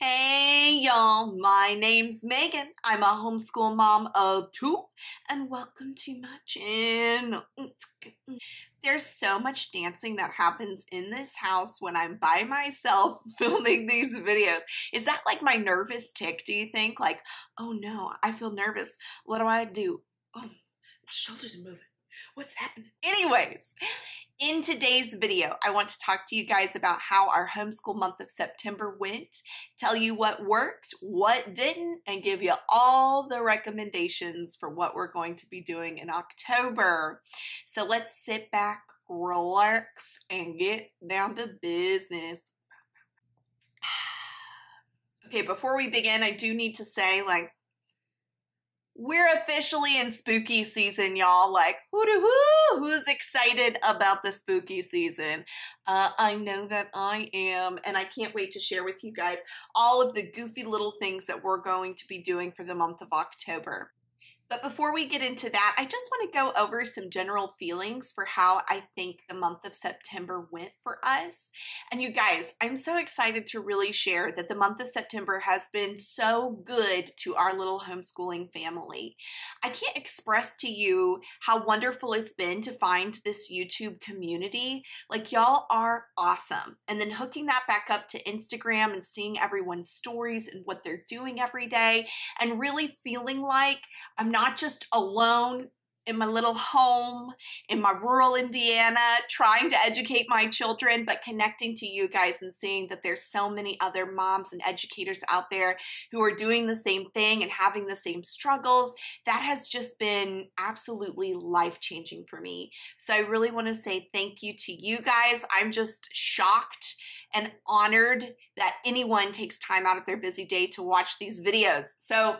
Hey y'all, my name's Megan. I'm a homeschool mom of two, and welcome to my channel. There's so much dancing that happens in this house when I'm by myself filming these videos. Is that like my nervous tick, do you think? Like, oh no, I feel nervous. What do I do? Oh, my shoulders are moving. What's happening? Anyways, in today's video, I want to talk to you guys about how our homeschool month of September went, tell you what worked, what didn't, and give you all the recommendations for what we're going to be doing in October. So let's sit back, relax, and get down to business. Okay, before we begin, I do need to say, like, we're officially in spooky season, y'all. Like, who who who's excited about the spooky season? Uh, I know that I am, and I can't wait to share with you guys all of the goofy little things that we're going to be doing for the month of October. But before we get into that, I just want to go over some general feelings for how I think the month of September went for us. And you guys, I'm so excited to really share that the month of September has been so good to our little homeschooling family. I can't express to you how wonderful it's been to find this YouTube community. Like, y'all are awesome. And then hooking that back up to Instagram and seeing everyone's stories and what they're doing every day, and really feeling like I'm not not just alone in my little home in my rural Indiana trying to educate my children, but connecting to you guys and seeing that there's so many other moms and educators out there who are doing the same thing and having the same struggles. That has just been absolutely life changing for me. So I really want to say thank you to you guys. I'm just shocked and honored that anyone takes time out of their busy day to watch these videos. So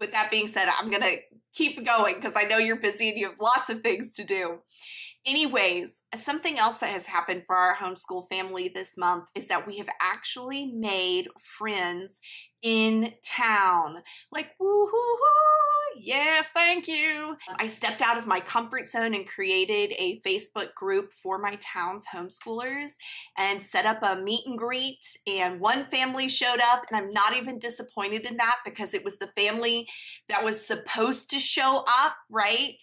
with that being said, I'm going to keep going because I know you're busy and you have lots of things to do. Anyways, something else that has happened for our homeschool family this month is that we have actually made friends in town. Like, woo hoo hoo, yes, thank you. I stepped out of my comfort zone and created a Facebook group for my town's homeschoolers and set up a meet and greet. And one family showed up, and I'm not even disappointed in that because it was the family that was supposed to show up, right?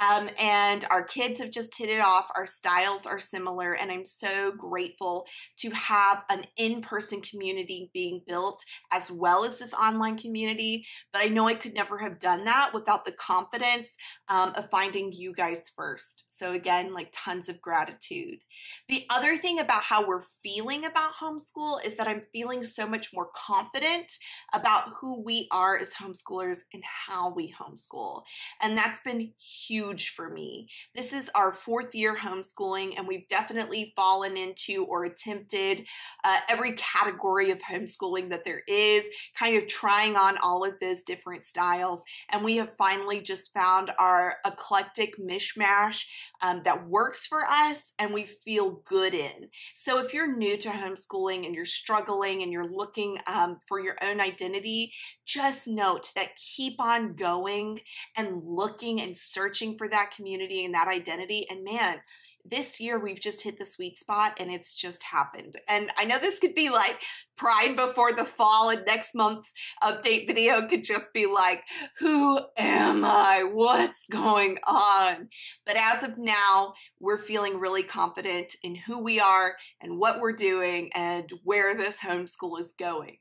Um, and our kids have just hit it off. Our styles are similar, and I'm so grateful to have an in person community being built as well as this online community. But I know I could never have done that without the confidence um, of finding you guys first. So, again, like tons of gratitude. The other thing about how we're feeling about homeschool is that I'm feeling so much more confident about who we are as homeschoolers and how we homeschool. And that's been huge for me. This is our fourth year homeschooling, and we've definitely fallen into or attempted uh, every category of homeschooling that there is, kind of trying on all of those different styles. And we have finally just found our eclectic mishmash um, that works for us and we feel good in. So if you're new to homeschooling and you're struggling and you're looking um, for your own identity, just note that keep on going and looking and searching for that community and that identity. And man, this year we've just hit the sweet spot and it's just happened. And I know this could be like pride before the fall and next month's update video could just be like, who am I? What's going on? But as of now, we're feeling really confident in who we are and what we're doing and where this homeschool is going.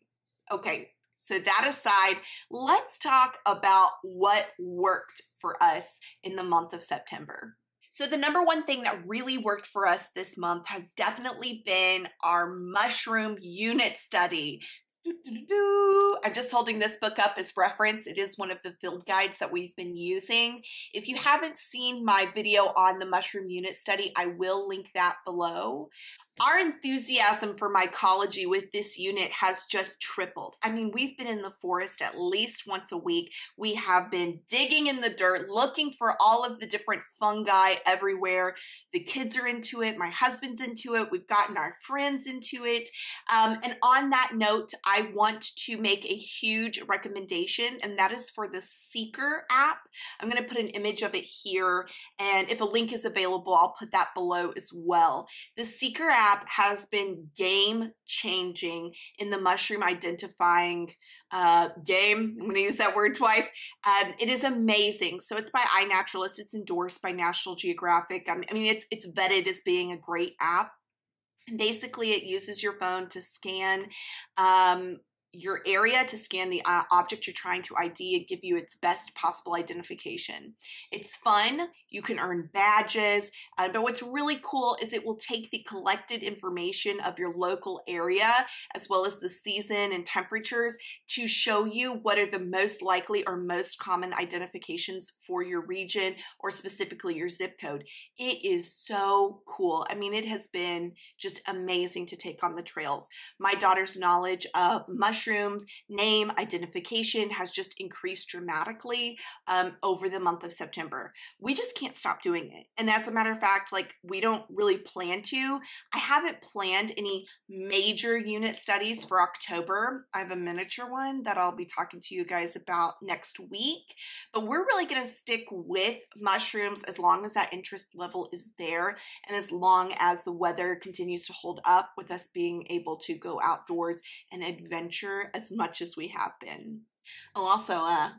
Okay, so that aside, let's talk about what worked for us in the month of September. So, the number one thing that really worked for us this month has definitely been our mushroom unit study. I'm just holding this book up as reference. It is one of the field guides that we've been using. If you haven't seen my video on the mushroom unit study, I will link that below. Our enthusiasm for mycology with this unit has just tripled. I mean, we've been in the forest at least once a week. We have been digging in the dirt, looking for all of the different fungi everywhere. The kids are into it. My husband's into it. We've gotten our friends into it. Um, and on that note, I want to make a huge recommendation, and that is for the Seeker app. I'm going to put an image of it here, and if a link is available, I'll put that below as well. The Seeker app app has been game changing in the mushroom identifying uh, game. I'm going to use that word twice. Um, it is amazing. So it's by iNaturalist. It's endorsed by National Geographic. I mean, it's it's vetted as being a great app. Basically, it uses your phone to scan um, your area to scan the uh, object you're trying to ID and give you its best possible identification. It's fun. You can earn badges. Uh, but what's really cool is it will take the collected information of your local area as well as the season and temperatures to show you what are the most likely or most common identifications for your region or specifically your zip code. It is so cool. I mean, it has been just amazing to take on the trails. My daughter's knowledge of mushrooms mushrooms name identification has just increased dramatically um, over the month of September. We just can't stop doing it. And as a matter of fact, like we don't really plan to. I haven't planned any major unit studies for October. I have a miniature one that I'll be talking to you guys about next week. But we're really going to stick with mushrooms as long as that interest level is there and as long as the weather continues to hold up with us being able to go outdoors and adventure as much as we have been. Oh, also, uh,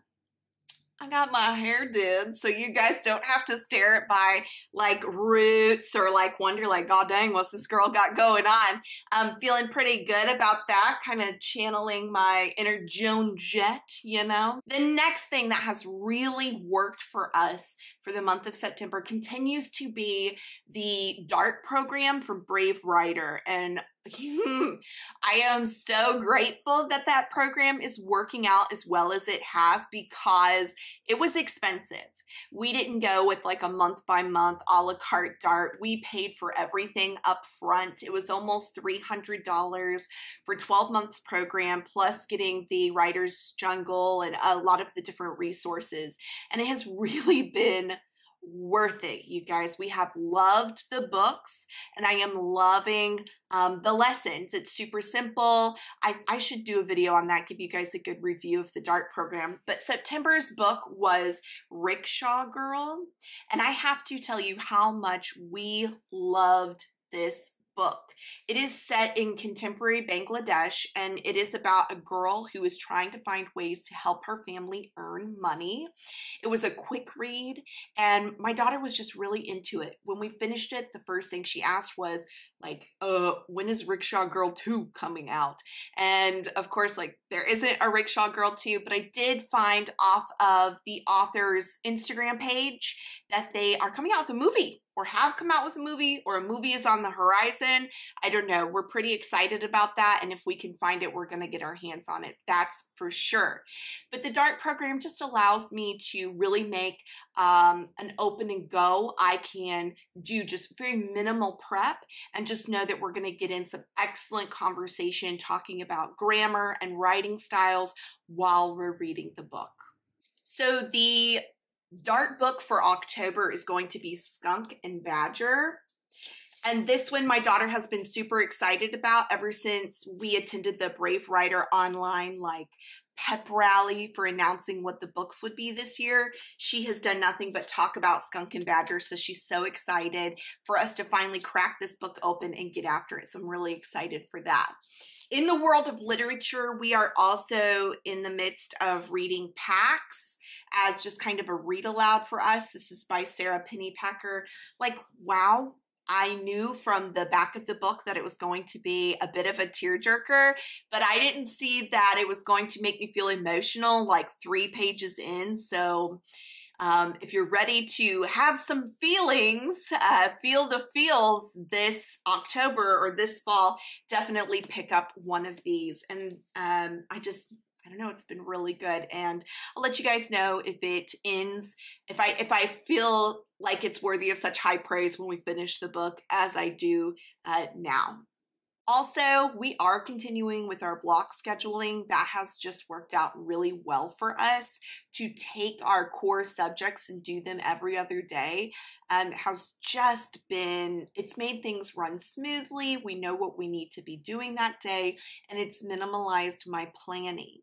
I got my hair did, so you guys don't have to stare at my like roots or like wonder like, God dang, what's this girl got going on? I'm feeling pretty good about that, kind of channeling my inner Joan Jett, you know? The next thing that has really worked for us for the month of September continues to be the DART program from Brave Writer. And I am so grateful that that program is working out as well as it has because it was expensive. We didn't go with like a month by month a la carte dart. We paid for everything up front. It was almost $300 for 12 months program plus getting the writer's jungle and a lot of the different resources. And it has really been worth it, you guys. We have loved the books and I am loving um, the lessons. It's super simple. I, I should do a video on that, give you guys a good review of the DART program. But September's book was Rickshaw Girl. And I have to tell you how much we loved this book. It is set in contemporary Bangladesh and it is about a girl who is trying to find ways to help her family earn money. It was a quick read and my daughter was just really into it. When we finished it, the first thing she asked was like, uh, when is Rickshaw Girl 2 coming out? And of course, like there isn't a Rickshaw Girl 2, but I did find off of the author's Instagram page that they are coming out with a movie or have come out with a movie or a movie is on the horizon. I don't know. We're pretty excited about that. And if we can find it, we're going to get our hands on it. That's for sure. But the DART program just allows me to really make um, an open and go. I can do just very minimal prep and just know that we're going to get in some excellent conversation talking about grammar and writing styles while we're reading the book. So the Dart book for October is going to be Skunk and Badger. And this one, my daughter has been super excited about ever since we attended the Brave Writer online like pep rally for announcing what the books would be this year. She has done nothing but talk about Skunk and Badger, so she's so excited for us to finally crack this book open and get after it. So I'm really excited for that. In the world of literature, we are also in the midst of reading Pax as just kind of a read aloud for us. This is by Sara Pennypacker. Like, wow, I knew from the back of the book that it was going to be a bit of a tearjerker, but I didn't see that it was going to make me feel emotional like three pages in. So, um, if you're ready to have some feelings, uh, feel the feels this October or this fall, definitely pick up one of these. And um, I just I don't know, it's been really good. And I'll let you guys know if it ends, if I if I feel like it's worthy of such high praise when we finish the book as I do uh, now. Also, we are continuing with our block scheduling. That has just worked out really well for us to take our core subjects and do them every other day. And has just been, it's made things run smoothly. We know what we need to be doing that day, and it's minimalized my planning.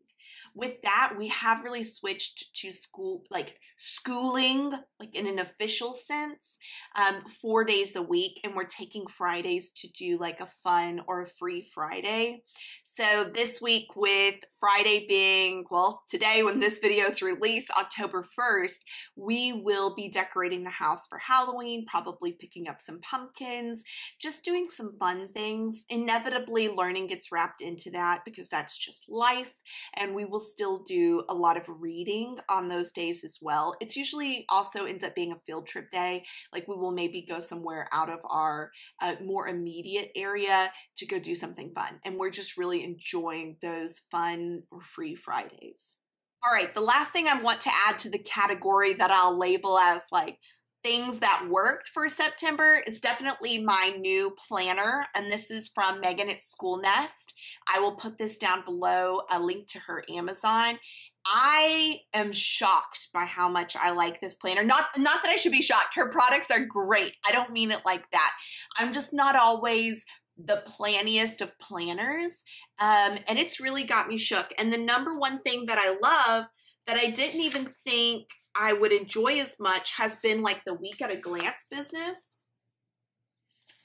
With that, we have really switched to school, like schooling, like in an official sense, um, four days a week. And we're taking Fridays to do like a fun or a free Friday. So this week, with Friday being, well, today when this video is released, October 1st, we will be decorating the house for Halloween, probably picking up some pumpkins, just doing some fun things. Inevitably, learning gets wrapped into that because that's just life. And we will still do a lot of reading on those days as well. It's usually also ends up being a field trip day. Like we will maybe go somewhere out of our uh, more immediate area to go do something fun. And we're just really enjoying those fun or free Fridays. All right, the last thing I want to add to the category that I'll label as like things that worked for September is definitely my new planner, and this is from Megan at SchoolNest. I will put this down below, a link to her Amazon. I am shocked by how much I like this planner. Not not that I should be shocked. Her products are great. I don't mean it like that. I'm just not always the planniest of planners. Um, and it's really got me shook. And the number one thing that I love that I didn't even think I would enjoy as much has been like the week at a glance business.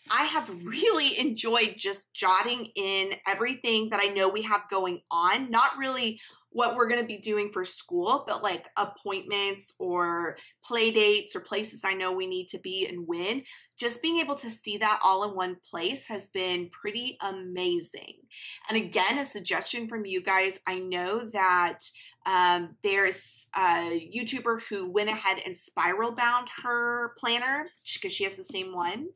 I have really enjoyed just jotting in everything that I know we have going on, not really what we're going to be doing for school, but like appointments or play dates or places I know we need to be and when. Just being able to see that all in one place has been pretty amazing. And again, a suggestion from you guys I know that um, there's a YouTuber who went ahead and spiral bound her planner because she has the same one.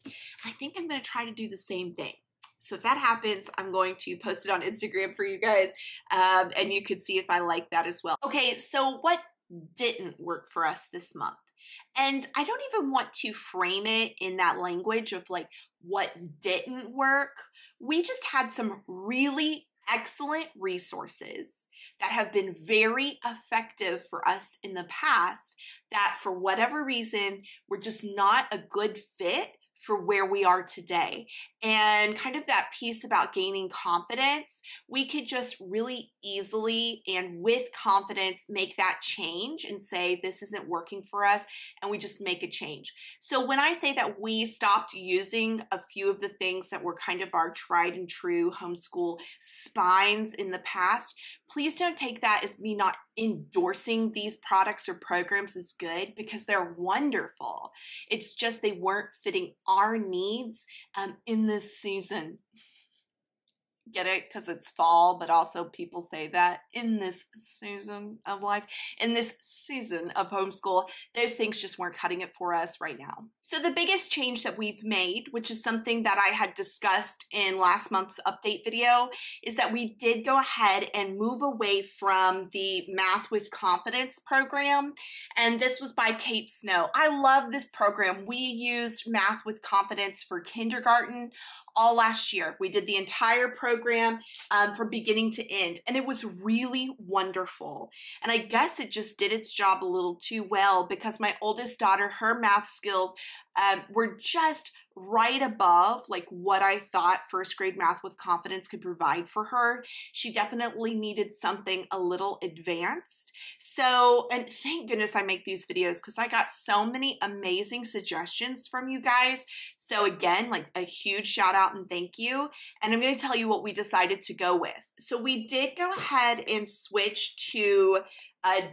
I think I'm going to try to do the same thing. So if that happens, I'm going to post it on Instagram for you guys, um, and you could see if I like that as well. Okay, so what didn't work for us this month? And I don't even want to frame it in that language of like what didn't work. We just had some really excellent resources that have been very effective for us in the past that for whatever reason were just not a good fit for where we are today. And kind of that piece about gaining confidence, we could just really easily and with confidence make that change and say, this isn't working for us. And we just make a change. So when I say that we stopped using a few of the things that were kind of our tried and true homeschool spines in the past, please don't take that as me not endorsing these products or programs as good because they're wonderful. It's just they weren't fitting our needs um, in this season. Get it? Because it's fall, but also people say that in this season of life, in this season of homeschool, those things just weren't cutting it for us right now. So, the biggest change that we've made, which is something that I had discussed in last month's update video, is that we did go ahead and move away from the Math with Confidence program. And this was by Kate Snow. I love this program. We used Math with Confidence for kindergarten all last year. We did the entire program um, from beginning to end, and it was really wonderful. And I guess it just did its job a little too well because my oldest daughter, her math skills um, were just right above like what I thought first grade math with confidence could provide for her. She definitely needed something a little advanced. So, and thank goodness I make these videos because I got so many amazing suggestions from you guys. So again, like a huge shout out and thank you. And I'm going to tell you what we decided to go with. So we did go ahead and switch to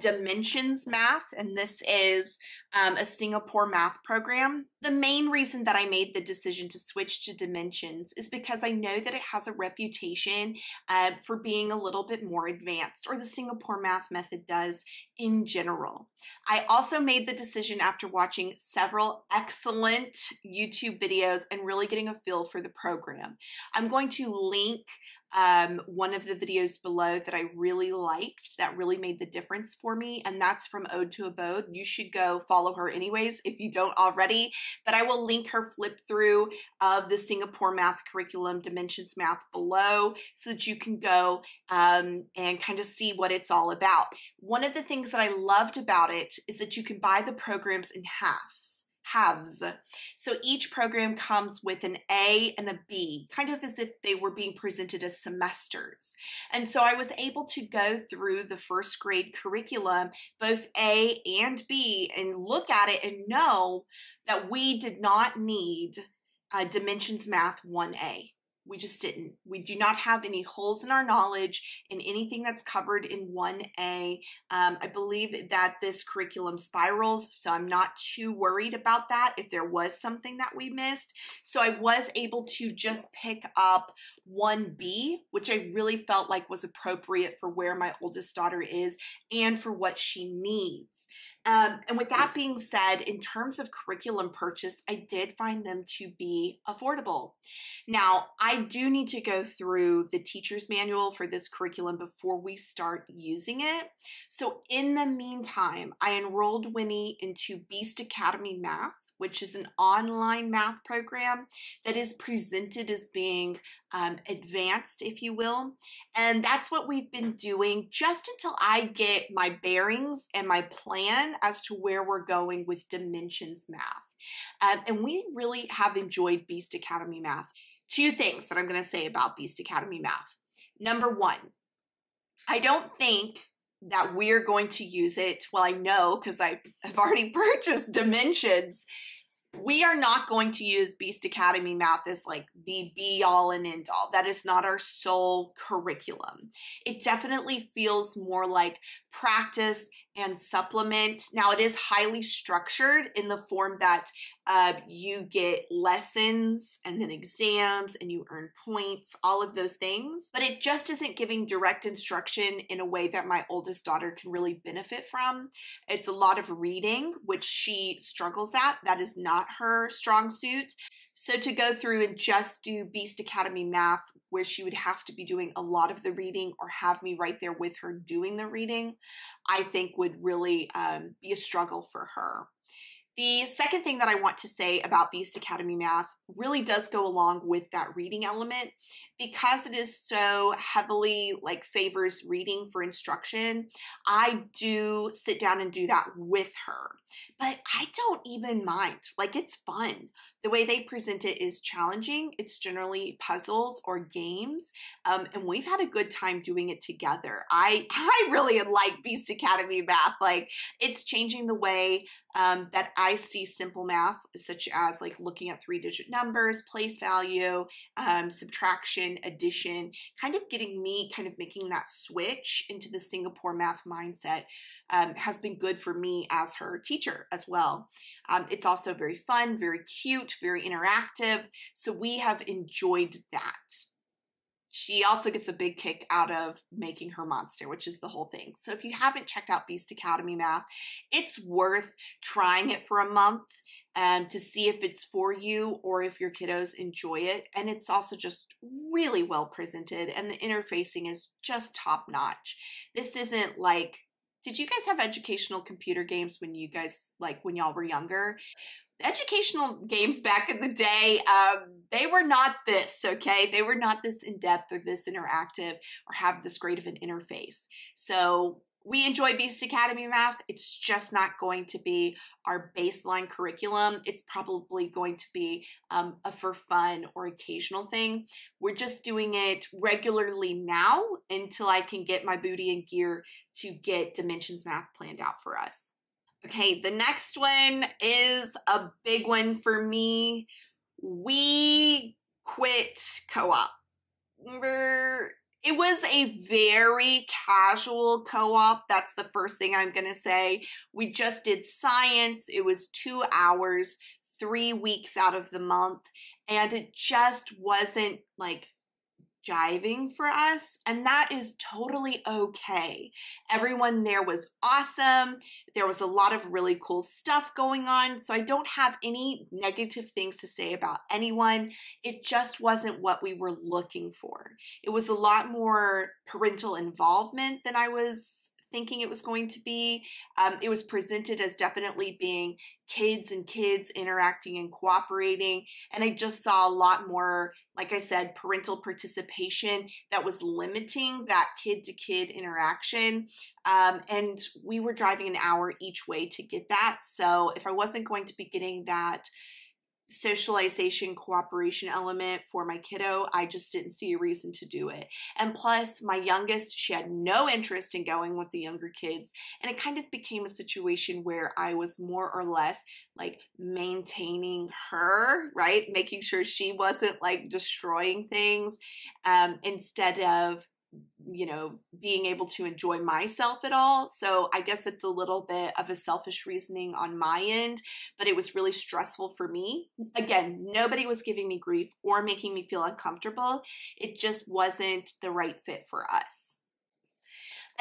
Dimensions Math, and this is um, a Singapore math program. The main reason that I made the decision to switch to Dimensions is because I know that it has a reputation uh, for being a little bit more advanced, or the Singapore math method does in general. I also made the decision after watching several excellent YouTube videos and really getting a feel for the program. I'm going to link um, one of the videos below that I really liked that really made the difference for me, and that's from Ode to Abode. You should go follow her anyways if you don't already, but I will link her flip through of the Singapore math curriculum, Dimensions Math below, so that you can go um, and kind of see what it's all about. One of the things that I loved about it is that you can buy the programs in halves halves. So each program comes with an A and a B, kind of as if they were being presented as semesters. And so I was able to go through the first grade curriculum, both A and B, and look at it and know that we did not need uh, Dimensions Math 1A. We just didn't. We do not have any holes in our knowledge in anything that's covered in 1A. Um, I believe that this curriculum spirals, so I'm not too worried about that if there was something that we missed. So I was able to just pick up 1B, which I really felt like was appropriate for where my oldest daughter is and for what she needs. Um, and with that being said, in terms of curriculum purchase, I did find them to be affordable. Now, I do need to go through the teacher's manual for this curriculum before we start using it. So, in the meantime, I enrolled Winnie into Beast Academy Math which is an online math program that is presented as being um, advanced, if you will. And that's what we've been doing just until I get my bearings and my plan as to where we're going with Dimensions Math. Um, and we really have enjoyed Beast Academy Math. Two things that I'm going to say about Beast Academy Math. Number one, I don't think that we're going to use it. Well, I know because I've already purchased Dimensions. We are not going to use Beast Academy Math as like the be all and end all. That is not our sole curriculum. It definitely feels more like practice and supplement. Now, it is highly structured in the form that uh, you get lessons and then exams and you earn points, all of those things. But it just isn't giving direct instruction in a way that my oldest daughter can really benefit from. It's a lot of reading, which she struggles at. That is not her strong suit. So to go through and just do Beast Academy math, where she would have to be doing a lot of the reading or have me right there with her doing the reading, I think would really um, be a struggle for her. The second thing that I want to say about Beast Academy Math really does go along with that reading element because it is so heavily like favors reading for instruction. I do sit down and do that with her, but I don't even mind. Like it's fun. The way they present it is challenging. It's generally puzzles or games, um, and we've had a good time doing it together. I I really like Beast Academy Math. Like it's changing the way um, that I see simple math, such as like looking at three digit numbers, place value, um, subtraction, addition, kind of getting me kind of making that switch into the Singapore math mindset um, has been good for me as her teacher as well. Um, it's also very fun, very cute, very interactive. So we have enjoyed that she also gets a big kick out of making her monster, which is the whole thing. So if you haven't checked out Beast Academy Math, it's worth trying it for a month um, to see if it's for you or if your kiddos enjoy it. And it's also just really well presented, and the interfacing is just top notch. This isn't like did you guys have educational computer games when you guys like when y'all were younger educational games back in the day, um, they were not this, okay? They were not this in depth or this interactive or have this great of an interface. So we enjoy Beast Academy Math. It's just not going to be our baseline curriculum. It's probably going to be um, a for fun or occasional thing. We're just doing it regularly now until I can get my booty and gear to get Dimensions Math planned out for us. Okay, the next one is a big one for me. We quit co op. It was a very casual co op. That's the first thing I'm going to say. We just did science, it was two hours, three weeks out of the month, and it just wasn't like jiving for us, and that is totally okay. Everyone there was awesome. There was a lot of really cool stuff going on, so I don't have any negative things to say about anyone. It just wasn't what we were looking for. It was a lot more parental involvement than I was thinking it was going to be. Um, it was presented as definitely being kids and kids interacting and cooperating. And I just saw a lot more, like I said, parental participation that was limiting that kid to kid interaction. Um, and we were driving an hour each way to get that. So if I wasn't going to be getting that, socialization cooperation element for my kiddo i just didn't see a reason to do it. And plus my youngest she had no interest in going with the younger kids and it kind of became a situation where i was more or less like maintaining her right? Making sure she wasn't like destroying things um, instead of you know, being able to enjoy myself at all. So I guess it's a little bit of a selfish reasoning on my end, but it was really stressful for me. Again, nobody was giving me grief or making me feel uncomfortable. It just wasn't the right fit for us.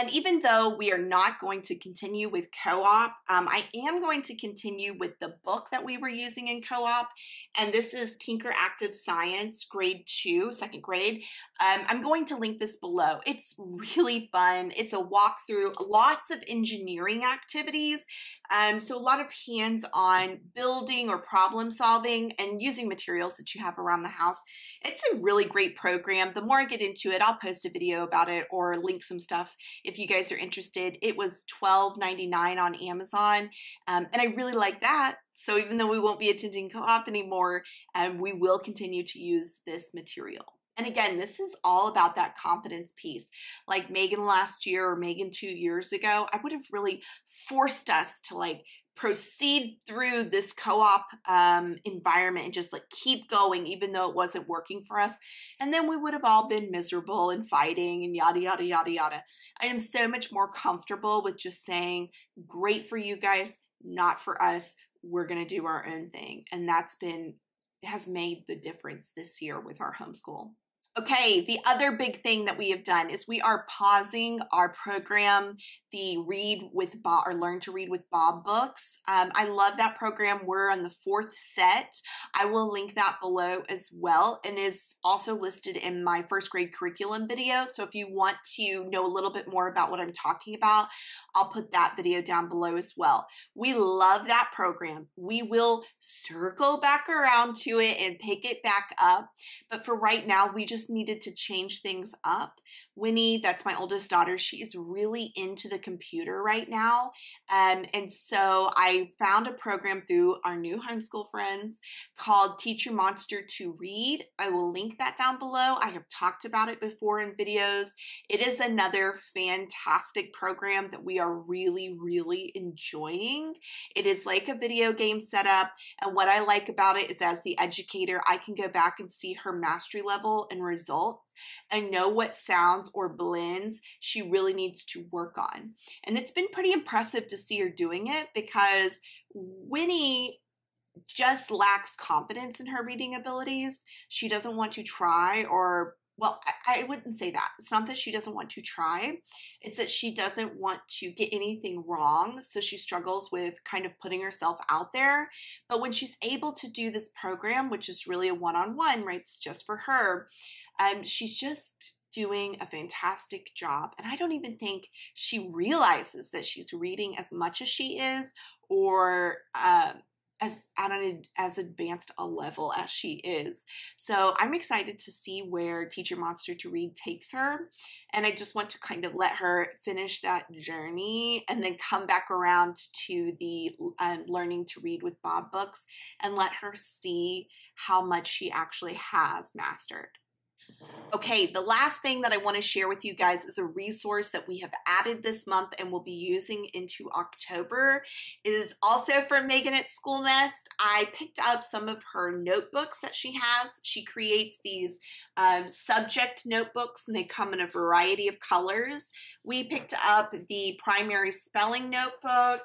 And even though we are not going to continue with co-op, um, I am going to continue with the book that we were using in co-op. And this is TinkerActive Science, grade two, second grade. Um, I'm going to link this below. It's really fun. It's a walkthrough, lots of engineering activities. Um, so a lot of hands-on building or problem solving and using materials that you have around the house. It's a really great program. The more I get into it, I'll post a video about it or link some stuff if you guys are interested. It was $12.99 on Amazon, um, and I really like that. So even though we won't be attending co-op anymore, um, we will continue to use this material. And again, this is all about that confidence piece. Like Megan last year or Megan two years ago, I would have really forced us to like proceed through this co-op um, environment and just like keep going even though it wasn't working for us. And then we would have all been miserable and fighting and yada yada yada yada. I am so much more comfortable with just saying great for you guys not for us. We're going to do our own thing. And that's been has made the difference this year with our homeschool Okay, the other big thing that we have done is we are pausing our program, the Read with Bob or Learn to Read with Bob books. Um, I love that program. We're on the fourth set. I will link that below as well and is also listed in my first grade curriculum video. So if you want to know a little bit more about what I'm talking about, I'll put that video down below as well. We love that program. We will circle back around to it and pick it back up. But for right now, we just just needed to change things up. Winnie, that's my oldest daughter, she is really into the computer right now. Um, and so I found a program through our new homeschool friends called Teach Your Monster to Read. I will link that down below. I have talked about it before in videos. It is another fantastic program that we are really, really enjoying. It is like a video game setup. And what I like about it is as the educator, I can go back and see her mastery level and results and know what sounds or blends she really needs to work on. And it's been pretty impressive to see her doing it because Winnie just lacks confidence in her reading abilities. She doesn't want to try or well, I, I, wouldn't say that. It's not that she doesn't want to try, it's that she doesn't want to get anything wrong. So she struggles with kind of putting herself out there. But when she's able to do this program, which is really a one on one, right? It's just for her, um, she's just doing a fantastic job. And I don't even think she realizes that she's reading as much as she is or um, as at an as advanced a level as she is. So I'm excited to see where Teach Your Monster to Read takes her. And I just want to kind of let her finish that journey and then come back around to the um, Learning to Read with Bob books and let her see how much she actually has mastered. Okay, the last thing that I want to share with you guys is a resource that we have added this month and will be using into October. It is also from Megan at SchoolNest. I picked up some of her notebooks that she has. She creates these um, subject notebooks and they come in a variety of colors. We picked up the primary spelling notebook,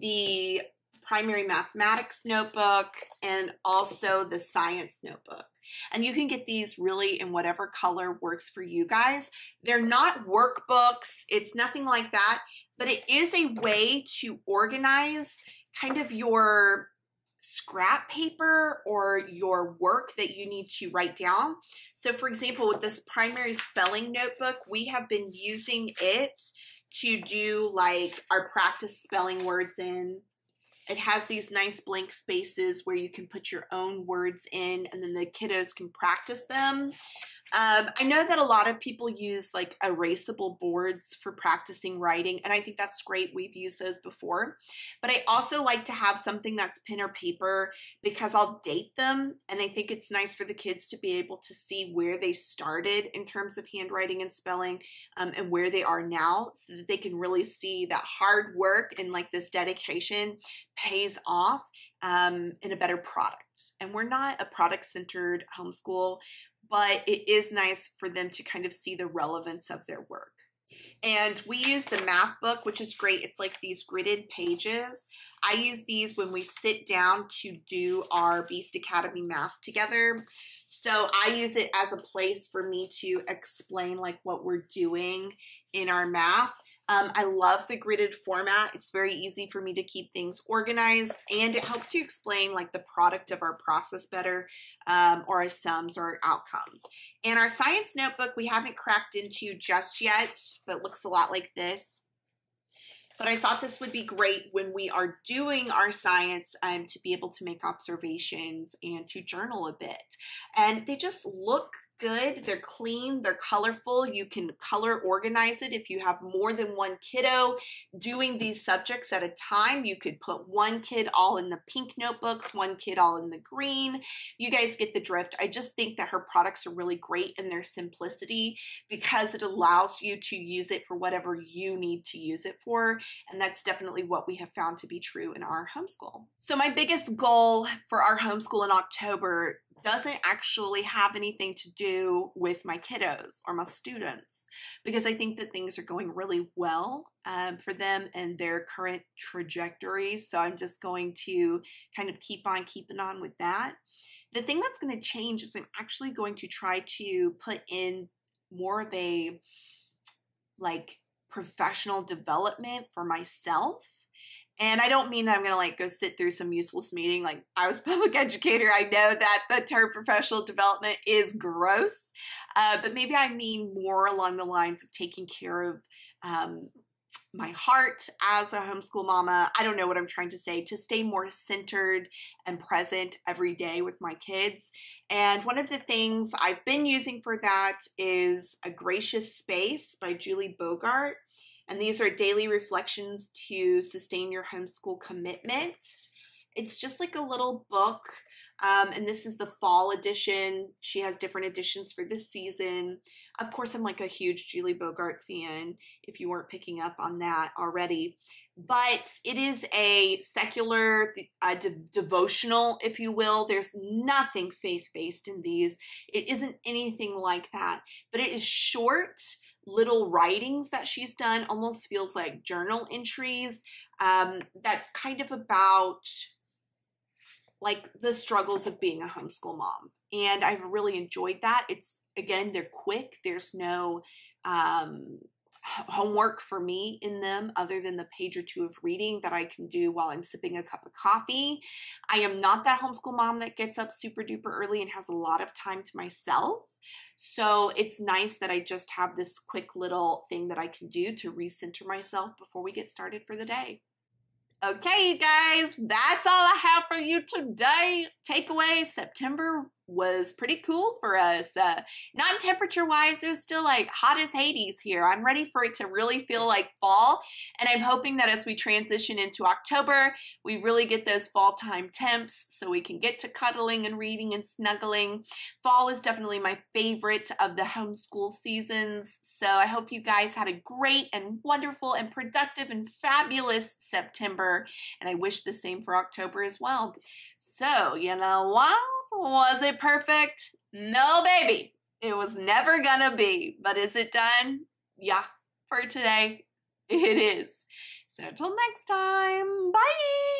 the primary mathematics notebook, and also the science notebook. And you can get these really in whatever color works for you guys. They're not workbooks, it's nothing like that, but it is a way to organize kind of your scrap paper or your work that you need to write down. So for example, with this primary spelling notebook, we have been using it to do like our practice spelling words in. It has these nice blank spaces where you can put your own words in and then the kiddos can practice them. Um, I know that a lot of people use like erasable boards for practicing writing, and I think that's great. We've used those before. But I also like to have something that's pen or paper because I'll date them, and I think it's nice for the kids to be able to see where they started in terms of handwriting and spelling um, and where they are now so that they can really see that hard work and like this dedication pays off um, in a better product. And we're not a product centered homeschool but it is nice for them to kind of see the relevance of their work. And we use the math book, which is great. It's like these gridded pages. I use these when we sit down to do our Beast Academy math together. So I use it as a place for me to explain like what we're doing in our math. Um, I love the gridded format. It's very easy for me to keep things organized and it helps to explain like the product of our process better um, or our sums or our outcomes. And our science notebook we haven't cracked into just yet, but looks a lot like this. But I thought this would be great when we are doing our science um, to be able to make observations and to journal a bit. And they just look good. They're clean, they're colorful. You can color organize it if you have more than one kiddo doing these subjects at a time. You could put one kid all in the pink notebooks, one kid all in the green. You guys get the drift. I just think that her products are really great in their simplicity because it allows you to use it for whatever you need to use it for. And that's definitely what we have found to be true in our homeschool. So my biggest goal for our homeschool in October doesn't actually have anything to do with my kiddos or my students because I think that things are going really well um, for them and their current trajectory. So I'm just going to kind of keep on keeping on with that. The thing that's going to change is I'm actually going to try to put in more of a like professional development for myself and I don't mean that I'm going to like go sit through some useless meeting. Like I was public educator. I know that the term professional development is gross. Uh, but maybe I mean more along the lines of taking care of um, my heart as a homeschool mama. I don't know what I'm trying to say to stay more centered and present every day with my kids. And one of the things I've been using for that is A Gracious Space by Julie Bogart. And these are daily reflections to sustain your homeschool commitment. It's just like a little book. Um, and this is the fall edition. She has different editions for this season. Of course, I'm like a huge Julie Bogart fan, if you weren't picking up on that already. But it is a secular, uh, de- devotional, if you will. There's nothing faith based in these. It isn't anything like that. But it is short little writings that she's done almost feels like journal entries um, that's kind of about like the struggles of being a homeschool mom. And i've really enjoyed that. It's again they're quick. There's no um, homework for me in them other than the page or two of reading that I can do while I'm sipping a cup of coffee. I am not that homeschool mom that gets up super duper early and has a lot of time to myself. So it's nice that I just have this quick little thing that I can do to recenter myself before we get started for the day. Okay, you guys, that's all I have for you today. Takeaway September was pretty cool for us. Uh, not temperature wise, it was still like hot as Hades here. I'm ready for it to really feel like fall. And I'm hoping that as we transition into October, we really get those fall time temps so we can get to cuddling and reading and snuggling. Fall is definitely my favorite of the homeschool seasons. So I hope you guys had a great and wonderful and productive and fabulous September. And I wish the same for October as well. So, you know what? Was it perfect? No, baby. It was never gonna be. But is it done? Yeah, for today, it is. So until next time, bye.